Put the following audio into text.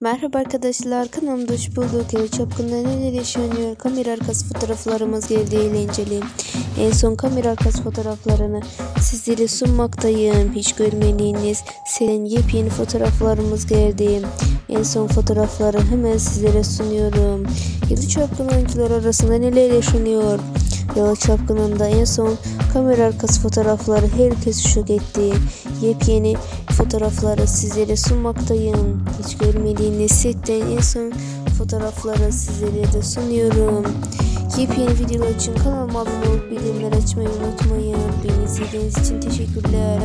Merhaba arkadaşlar kanalımda hoş bulduk. Eli çapkında neler yaşanıyor? Kamera arkası fotoğraflarımız geldi eğlenceli. En son kamera arkası fotoğraflarını sizlere sunmaktayım. Hiç görmediğiniz senin yepyeni fotoğraflarımız geldi. En son fotoğrafları hemen sizlere sunuyorum. Eli çapkın oyuncular arasında neler yaşanıyor? Yalı Çapkın'ın da en son kamera arkası fotoğrafları herkesi şok etti. Yepyeni fotoğrafları sizlere sunmaktayım. Hiç görmediğiniz setten en son fotoğrafları sizlere de sunuyorum. Yepyeni videolar için kanalıma abone olup bildirimleri açmayı unutmayın. Beni izlediğiniz için teşekkürler.